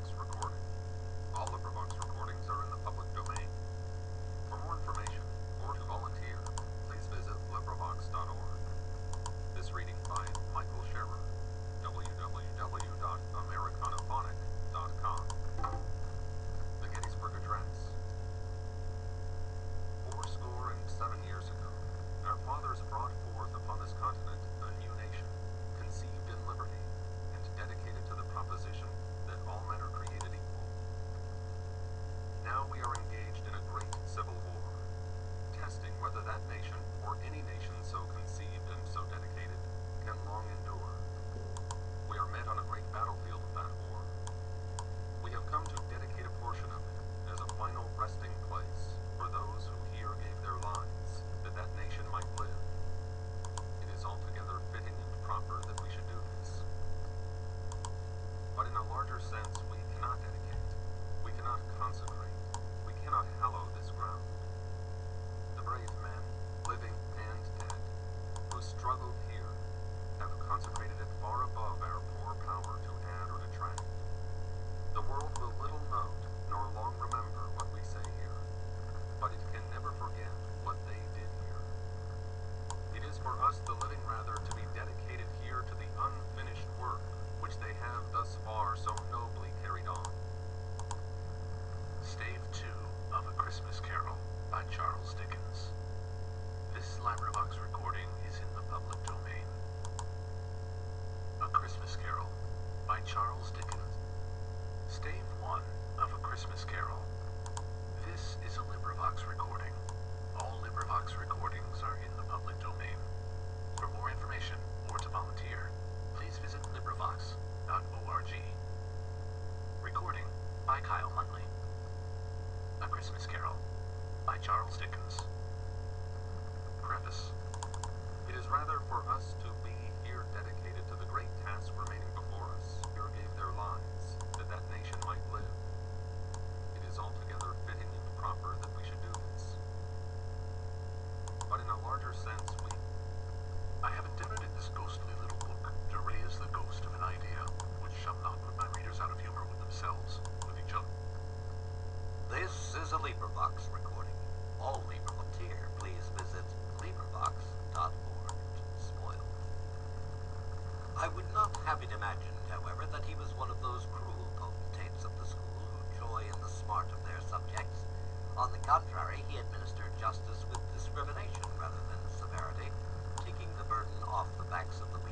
Fox recording. A Christmas Carol by Charles Dickens. Preface It is rather for us to be here dedicated to the great task remaining before us. Here gave their lives that that nation might live. It is altogether fitting and proper that we should do this. But in a larger sense, we. I have endeavored in this ghostly little book to raise the ghost of an idea which shall not put my readers out of humor with themselves. however, that he was one of those cruel potentates of the school who joy in the smart of their subjects. On the contrary, he administered justice with discrimination rather than severity, taking the burden off the backs of the weak.